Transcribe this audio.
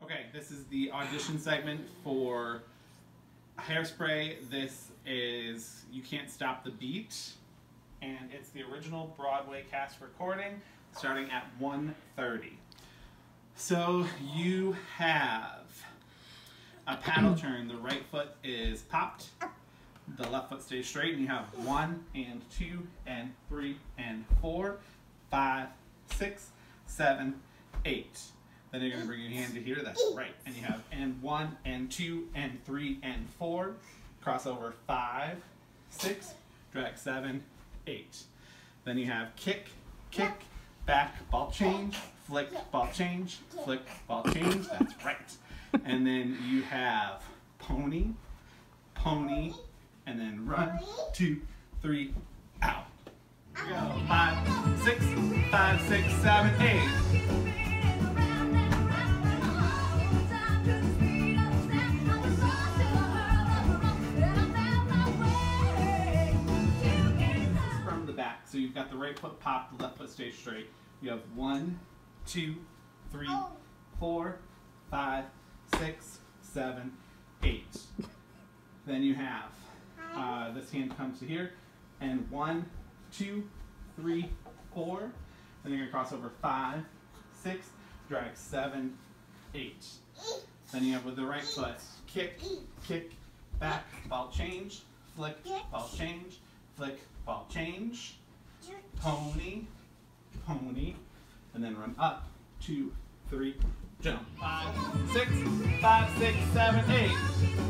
Okay, this is the audition segment for Hairspray. This is You Can't Stop the Beat, and it's the original Broadway cast recording starting at 1.30. So you have a paddle turn. The right foot is popped, the left foot stays straight, and you have one and two and three and four, five, six, seven, eight. Then you're going to bring your hand to here. That's right. And you have and one and two and three and four. Cross over five, six, drag seven, eight. Then you have kick, kick, back, ball change, flick, ball change, flick, ball change. That's right. And then you have pony, pony, and then run, two, three, out. Go. Five, six, five, six, seven, eight. Back. So you've got the right foot popped, the left foot stays straight. You have one, two, three, four, five, six, seven, eight. Then you have uh, this hand comes to here, and one, two, three, four. Then you're gonna cross over five, six, drag seven, eight. Then you have with the right foot, kick, kick, back, ball change, flick, ball change, flick, ball change, pony, pony, and then run up, two, three, jump. Five, six, five, six, seven, eight.